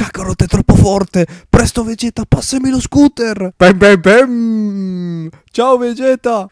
Kakarot è troppo forte. Presto Vegeta, passami lo scooter. Bam bam bam. Ciao Vegeta.